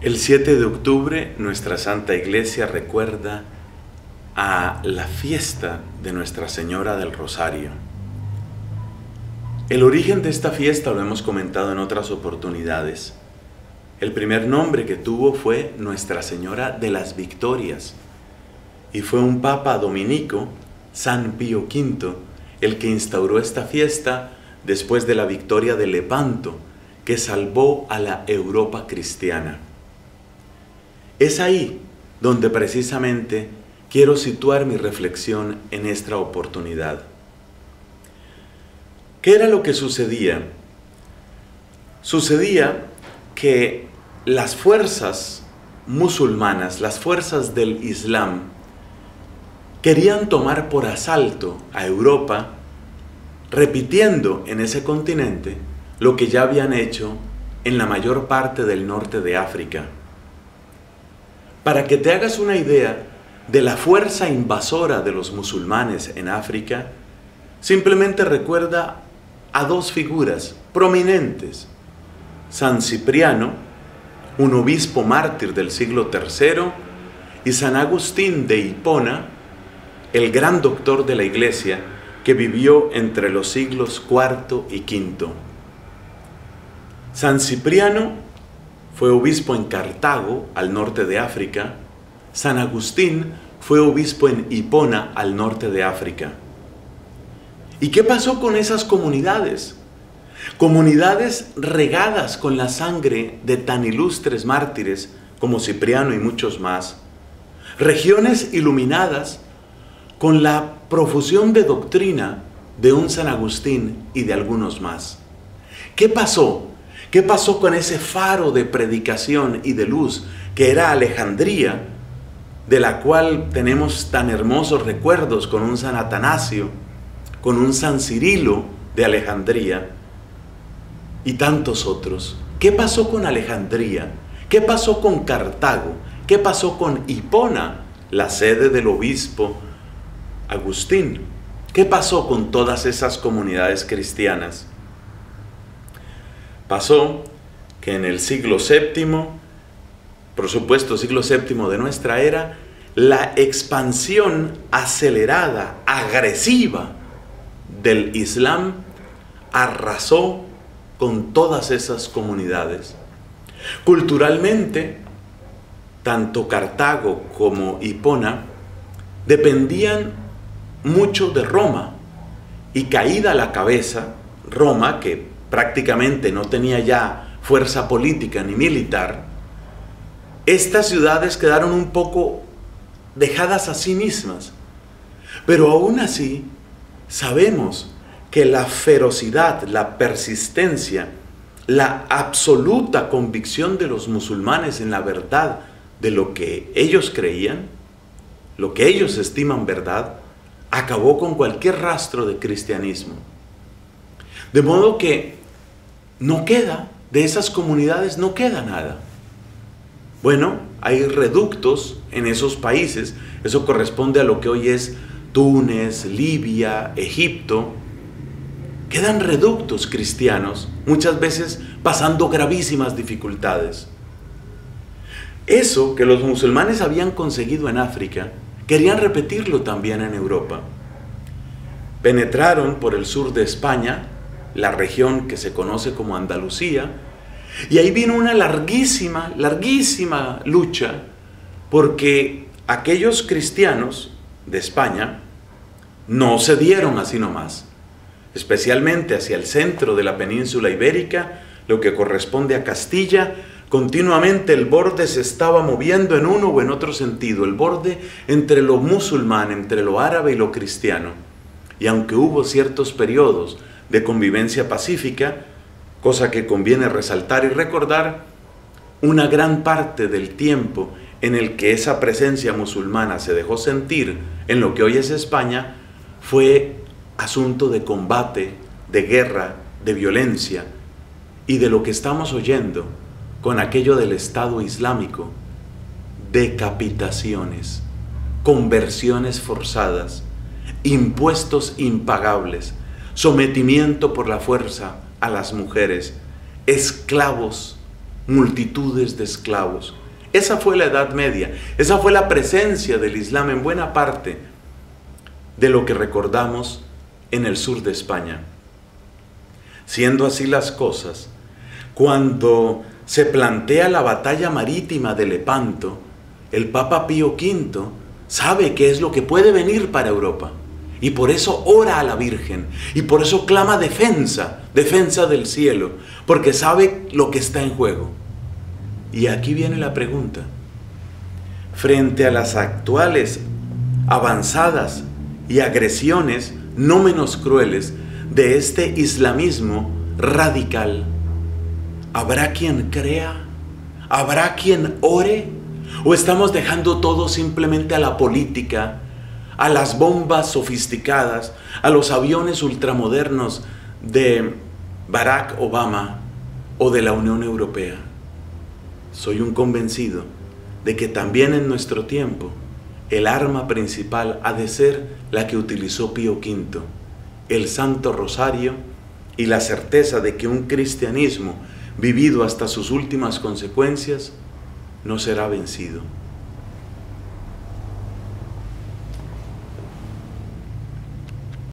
El 7 de octubre nuestra Santa Iglesia recuerda a la fiesta de Nuestra Señora del Rosario. El origen de esta fiesta lo hemos comentado en otras oportunidades. El primer nombre que tuvo fue Nuestra Señora de las Victorias y fue un papa dominico, San Pío V, el que instauró esta fiesta después de la victoria de Lepanto, que salvó a la Europa cristiana. Es ahí donde precisamente quiero situar mi reflexión en esta oportunidad. ¿Qué era lo que sucedía? Sucedía que las fuerzas musulmanas, las fuerzas del Islam, querían tomar por asalto a Europa, repitiendo en ese continente lo que ya habían hecho en la mayor parte del norte de África. Para que te hagas una idea de la fuerza invasora de los musulmanes en África, simplemente recuerda a dos figuras prominentes. San Cipriano, un obispo mártir del siglo III, y San Agustín de Hipona, el gran doctor de la iglesia que vivió entre los siglos IV y V. San Cipriano fue obispo en Cartago, al norte de África. San Agustín fue obispo en Hipona, al norte de África. ¿Y qué pasó con esas comunidades? Comunidades regadas con la sangre de tan ilustres mártires como Cipriano y muchos más. Regiones iluminadas con la profusión de doctrina de un San Agustín y de algunos más. ¿Qué pasó? ¿Qué pasó con ese faro de predicación y de luz que era Alejandría, de la cual tenemos tan hermosos recuerdos con un San Atanasio, con un San Cirilo de Alejandría y tantos otros? ¿Qué pasó con Alejandría? ¿Qué pasó con Cartago? ¿Qué pasó con Hipona, la sede del obispo Agustín? ¿Qué pasó con todas esas comunidades cristianas? Pasó que en el siglo VII, por supuesto siglo VII de nuestra era, la expansión acelerada, agresiva del Islam arrasó con todas esas comunidades. Culturalmente, tanto Cartago como Hipona dependían mucho de Roma y caída la cabeza, Roma, que prácticamente no tenía ya fuerza política ni militar, estas ciudades quedaron un poco dejadas a sí mismas. Pero aún así, sabemos que la ferocidad, la persistencia, la absoluta convicción de los musulmanes en la verdad de lo que ellos creían, lo que ellos estiman verdad, acabó con cualquier rastro de cristianismo. De modo que no queda, de esas comunidades no queda nada. Bueno, hay reductos en esos países, eso corresponde a lo que hoy es Túnez, Libia, Egipto. Quedan reductos cristianos, muchas veces pasando gravísimas dificultades. Eso que los musulmanes habían conseguido en África, querían repetirlo también en Europa. Penetraron por el sur de España, la región que se conoce como Andalucía, y ahí vino una larguísima, larguísima lucha, porque aquellos cristianos de España no se dieron así nomás, especialmente hacia el centro de la península ibérica, lo que corresponde a Castilla, continuamente el borde se estaba moviendo en uno o en otro sentido, el borde entre lo musulmán, entre lo árabe y lo cristiano. Y aunque hubo ciertos periodos de convivencia pacífica, cosa que conviene resaltar y recordar, una gran parte del tiempo en el que esa presencia musulmana se dejó sentir en lo que hoy es España fue asunto de combate, de guerra, de violencia y de lo que estamos oyendo con aquello del Estado Islámico, decapitaciones, conversiones forzadas, impuestos impagables, sometimiento por la fuerza a las mujeres, esclavos multitudes de esclavos. Esa fue la Edad Media, esa fue la presencia del Islam en buena parte de lo que recordamos en el sur de España. Siendo así las cosas, cuando se plantea la batalla marítima de Lepanto, el Papa Pío V sabe qué es lo que puede venir para Europa. Y por eso ora a la Virgen. Y por eso clama defensa, defensa del cielo. Porque sabe lo que está en juego. Y aquí viene la pregunta. Frente a las actuales avanzadas y agresiones no menos crueles de este islamismo radical, ¿habrá quien crea? ¿Habrá quien ore? ¿O estamos dejando todo simplemente a la política, a las bombas sofisticadas, a los aviones ultramodernos de Barack Obama o de la Unión Europea? Soy un convencido de que también en nuestro tiempo el arma principal ha de ser la que utilizó Pío V, el Santo Rosario y la certeza de que un cristianismo vivido hasta sus últimas consecuencias no será vencido.